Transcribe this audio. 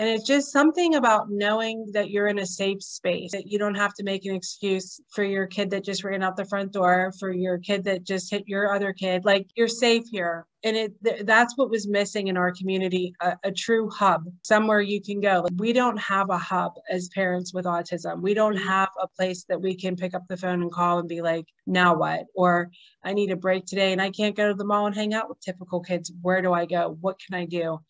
And it's just something about knowing that you're in a safe space, that you don't have to make an excuse for your kid that just ran out the front door, for your kid that just hit your other kid. Like you're safe here. And it th- that's what was missing in our community a, a, true hub somewhere you can go. We don't have a hub as parents with autism. We don't mm-hmm. have a place that we can pick up the phone and call and be like now what? Or i need a break today and i can't go to the mall and hang out with typical kids. Where do i go? What can i do?